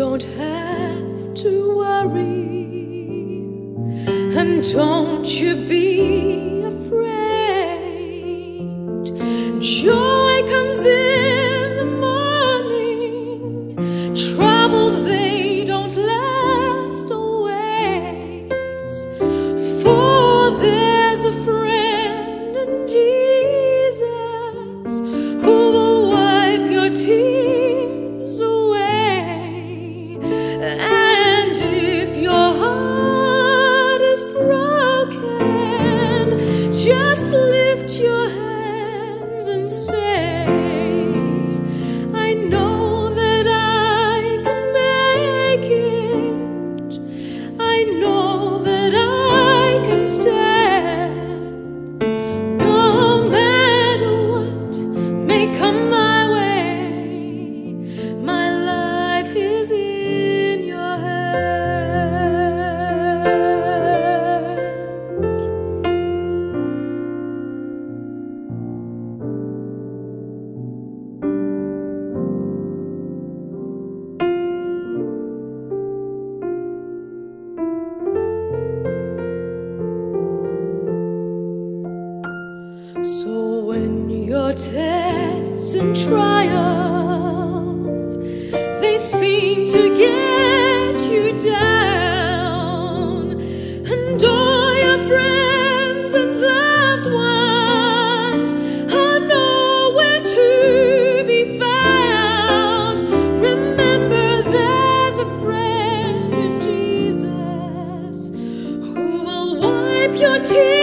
don't have to worry, and don't you be afraid. Joy I know that I can stand. So when your tests and trials they seem to get you down, and all your friends and loved ones are nowhere to be found, remember there's a friend in Jesus who will wipe your tears